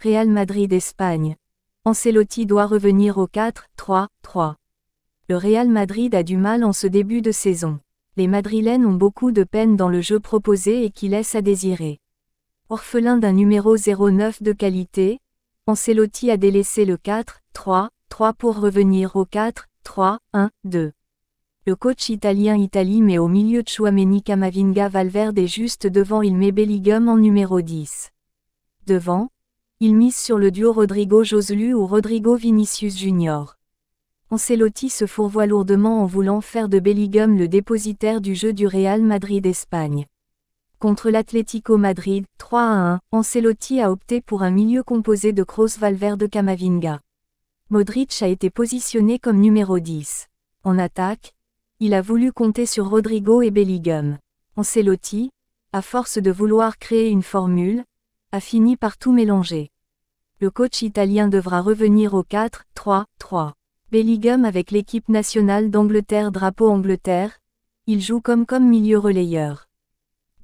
Real Madrid-Espagne. Ancelotti doit revenir au 4-3-3. Le Real Madrid a du mal en ce début de saison. Les Madrilènes ont beaucoup de peine dans le jeu proposé et qui laisse à désirer. Orphelin d'un numéro 09 de qualité, Ancelotti a délaissé le 4-3-3 pour revenir au 4-3-1-2. Le coach italien Italie met au milieu Chouameni Camavinga Valverde et juste devant il met Bellingham en numéro 10. Devant, il mise sur le duo Rodrigo Joselu ou Rodrigo Vinicius Junior. Ancelotti se fourvoie lourdement en voulant faire de Bellingham le dépositaire du jeu du Real Madrid-Espagne. Contre l'Atlético Madrid, 3 à 1, Ancelotti a opté pour un milieu composé de Kroos Valverde Camavinga. Modric a été positionné comme numéro 10. En attaque, il a voulu compter sur Rodrigo et Bellingham. Ancelotti, à force de vouloir créer une formule, a fini par tout mélanger. Le coach italien devra revenir au 4-3-3. Bellingham avec l'équipe nationale d'Angleterre Drapeau Angleterre, il joue comme milieu relayeur.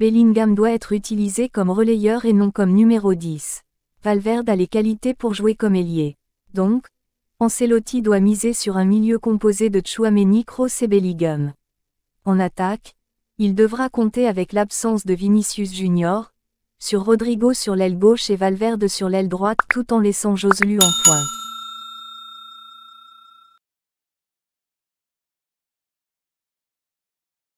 Bellingham doit être utilisé comme relayeur et non comme numéro 10. Valverde a les qualités pour jouer comme ailier. Donc, Ancelotti doit miser sur un milieu composé de Chouameni, Kroos et Bellingham. En attaque, il devra compter avec l'absence de Vinicius Junior, sur Rodrigo sur l'aile gauche et Valverde sur l'aile droite tout en laissant Joselu en pointe.